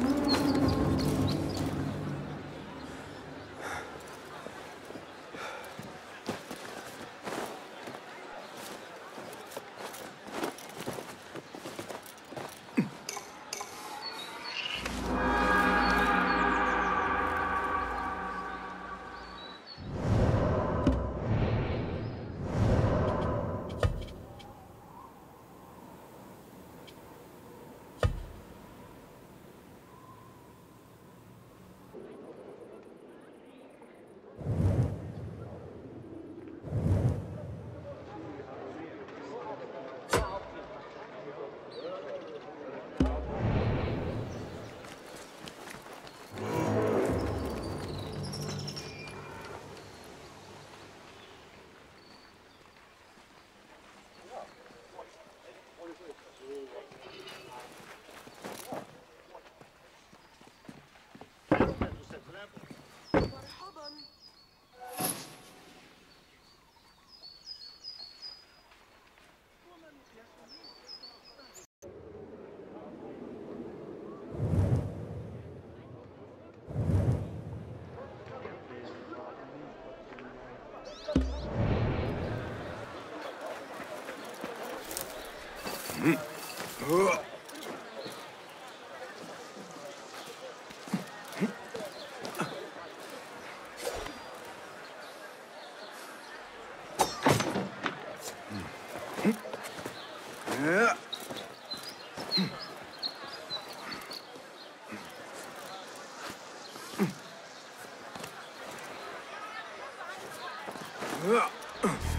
Ooh. うわっうわっ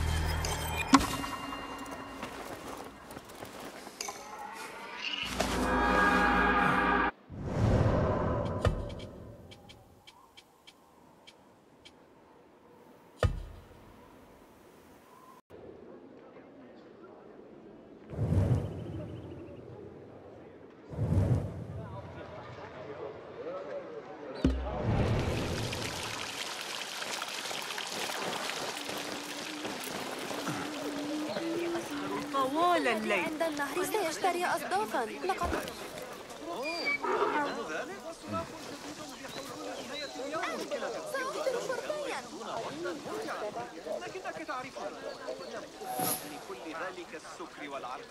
طوال الليل. عند النهر سيشتري أصدافا. لقد سأحضر شرطيا لكنك تعرفون لكل ذلك السكر والعرق